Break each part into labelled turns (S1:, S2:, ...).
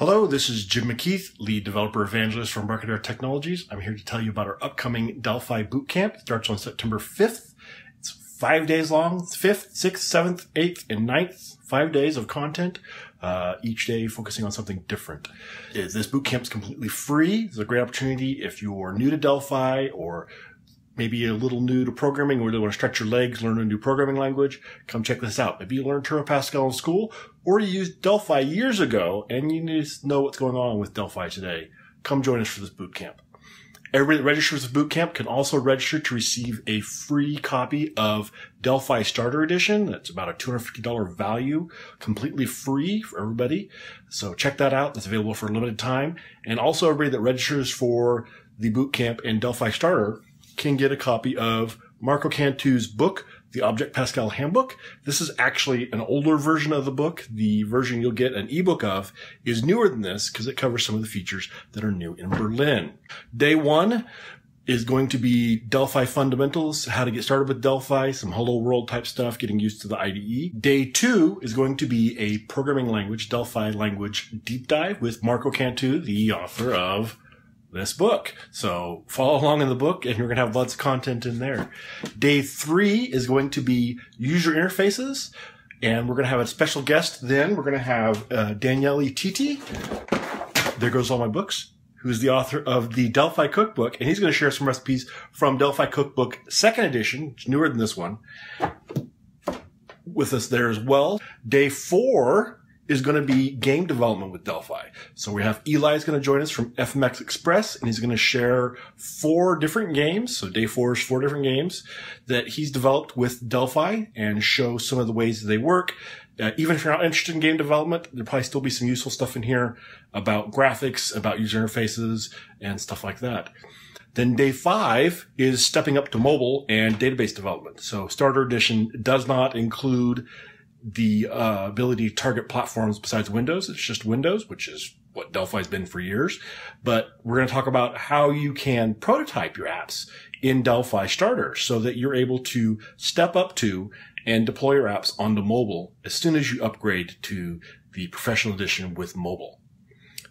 S1: Hello, this is Jim McKeeth, lead developer evangelist from Embarcadero Technologies. I'm here to tell you about our upcoming Delphi Bootcamp. It starts on September 5th. It's five days long, 5th, 6th, 7th, 8th, and 9th. Five days of content, uh, each day focusing on something different. This bootcamp is completely free. It's a great opportunity if you're new to Delphi or maybe you're a little new to programming or really want to stretch your legs, learn a new programming language, come check this out. Maybe you learned Turbo Pascal in school or you used Delphi years ago and you need to know what's going on with Delphi today. Come join us for this boot camp. Everybody that registers for boot camp can also register to receive a free copy of Delphi Starter Edition. That's about a $250 value, completely free for everybody. So check that out. That's available for a limited time. And also everybody that registers for the boot camp and Delphi Starter can get a copy of Marco Cantu's book, The Object Pascal Handbook. This is actually an older version of the book. The version you'll get an ebook of is newer than this because it covers some of the features that are new in Berlin. Day one is going to be Delphi fundamentals, how to get started with Delphi, some hello world type stuff, getting used to the IDE. Day two is going to be a programming language, Delphi language deep dive with Marco Cantu, the author of this book. So follow along in the book and you're going to have lots of content in there. Day three is going to be user interfaces. And we're going to have a special guest then. We're going to have uh, Daniele Teti. There goes all my books. Who's the author of the Delphi Cookbook, and he's going to share some recipes from Delphi Cookbook second edition, newer than this one, with us there as well. Day four is going to be game development with Delphi. So we have Eli is going to join us from FMX Express and he's going to share four different games. So day four is four different games that he's developed with Delphi and show some of the ways they work. Uh, even if you're not interested in game development, there'll probably still be some useful stuff in here about graphics, about user interfaces and stuff like that. Then day five is stepping up to mobile and database development. So starter edition does not include the uh, ability to target platforms besides Windows. It's just Windows, which is what Delphi's been for years. But we're going to talk about how you can prototype your apps in Delphi Starter so that you're able to step up to and deploy your apps onto mobile as soon as you upgrade to the professional edition with mobile.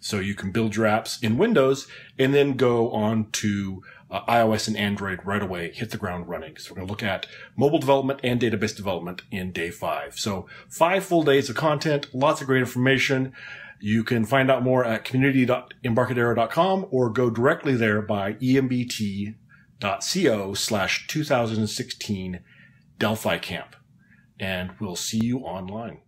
S1: So you can build your apps in Windows and then go on to uh, iOS and Android right away, hit the ground running. So we're going to look at mobile development and database development in day five. So five full days of content, lots of great information. You can find out more at community.embarcadero.com or go directly there by embt.co slash 2016 Delphi Camp. And we'll see you online.